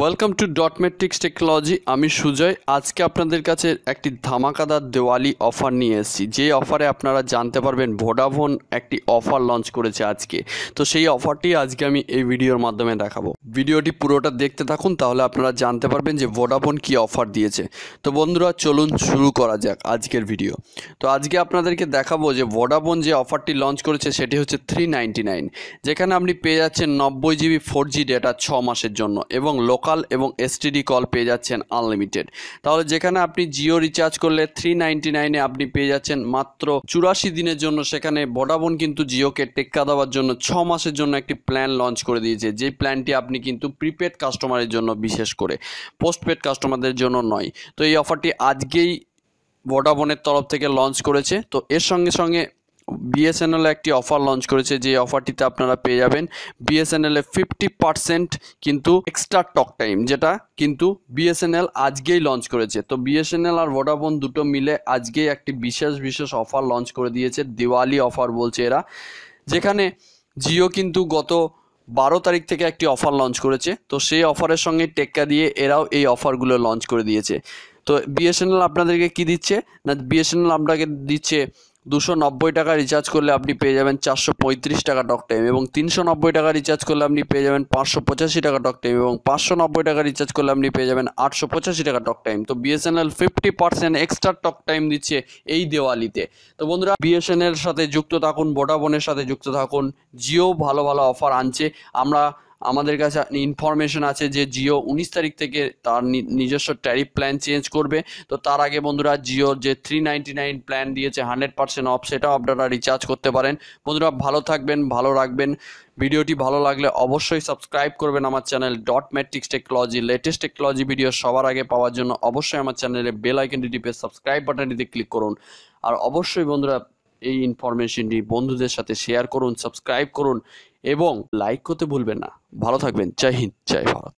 Welcome to dot matrix technology আমি সুজয়। আজকে আপনাদের কাছে একটি ধামাকাদার দেওয়ালি অফার নিয়ে এসেছি। যে অফারে আপনারা জানতে পারবেন ভোডাফোন একটি অফার লঞ্চ করেছে আজকে। তো সেই অফারটি আজকে আমি এই ভিডিওর মাধ্যমে দেখাবো। ভিডিওটি পুরোটা দেখতে থাকুন, তাহলে আপনারা জানতে পারবেন যে ভোডাফোন কি অফার দিয়েছে। তো বন্ধুরা, চলুন শুরু করা যাক আজকের ভিডিও তো আজকে আপনাদেরকে দেখাবো যে ভোডাফোন যে অফারটি লঞ্চ করেছে, সেটি হচ্ছে থ্রি যেখানে আপনি পেয়ে যাচ্ছেন নব্বই জিবি ফোর জি ডেটা ছ মাসের জন্য এবং লোকাল এবং এসটিডি কল পেয়ে যাচ্ছেন আনলিমিটেড তাহলে যেখানে আপনি জিও রিচার্জ করলে থ্রি নাইনটি নাইনে আপনি পেয়ে যাচ্ছেন মাত্র চুরাশি দিনের জন্য। সেখানে ভোডাফোন কিন্তু জিওকে টেক্কা দেওয়ার জন্য ছ মাসের জন্য একটি প্ল্যান লঞ্চ করে দিয়েছে। যে প্ল্যানটি আপনি কিন্তু প্রিপেড কাস্টমারের জন্য বিশেষ করে পোস্টপেড কাস্টমারদের জন্য নয়। তো এই অফারটি আজকেই ভোডাফোনের তরফ থেকে লঞ্চ করেছে। তো এর সঙ্গে সঙ্গে বিএসএনএল একটি অফার লঞ্চ করেছে, যে অফারটিতে আপনারা পেয়ে যাবেন। বিএসএনএল ফিফটি পার্সেন্ট কিন্তু এক্সট্রা টক টাইম যেটা কিন্তু বিএসএনএল আজকেই লঞ্চ করেছে। তো বিএসএনএল আর ভোডাফোন দুটো মিলে আজকেই একটি বিশেষ বিশেষ অফার লঞ্চ করে দিয়েছে, দিওয়ালি অফার বলছে এরা। যেখানে জিও কিন্তু গত বারো তারিখ থেকে একটি অফার লঞ্চ করেছে, তো সেই অফারের সঙ্গে টেক্কা দিয়ে এরাও এই অফারগুলো লঞ্চ করে দিয়েছে। তো বিএসএনএল আপনাদেরকে কি দিচ্ছে? না বিএসএনএল আপনাকে দিচ্ছে দুশো নব্বই টাকা রিচার্জ করলে আপনি পেয়ে যাবেন চারশো পঁয়ত্রিশ টাকা টক টাইম এবং তিনশো নব্বই টাকা রিচার্জ করলে আপনি পেয়ে যাবেন পাঁচশো পঁচাশি টাকা টক টাইম এবং পাঁচশো নব্বই টাকা রিচার্জ করলে আপনি পেয়ে যাবেন আটশো পঁচাশি টাকা টক টাইম তো BSNL fifty percent extra talk time দিচ্ছে এই দেওয়ালিতে। তো বন্ধুরা বিএসএনএল সাথে যুক্ত থাকুন ভোডাফোনের সাথে যুক্ত থাকুন জিও ভালো ভালো অফার আনছে। আমরা আমাদের কাছে ইনফরমেশন আছে যে জিও উনিশ তারিখ থেকে তার নিজস্ব ট্যারিফ প্ল্যান চেঞ্জ করবে। তো তার আগে বন্ধুরা জিওর যে থ্রি নাইন প্ল্যান দিয়েছে হান্ড্রেড পার্সেন্ট অফ সেটাও আপনারা রিচার্জ করতে পারেন। বন্ধুরা, ভালো থাকবেন, ভালো রাখবেন। ভিডিওটি ভালো লাগলে অবশ্যই সাবস্ক্রাইব করবেন আমার channel dot matrix technology latest technology video সবার আগে পাওয়ার জন্য অবশ্যই আমার চ্যানেলে বেল আইকনটি টিপে সাবস্ক্রাইব বাটনটিতে ক্লিক করুন। আর অবশ্যই বন্ধুরা, এই ইনফরমেশনটি বন্ধুদের সাথে শেয়ার করুন সাবস্ক্রাইব করুন। এবং লাইক করতে ভুলবেন না। ভালো থাকবেন। জয় হিন্দ জয় ভারত।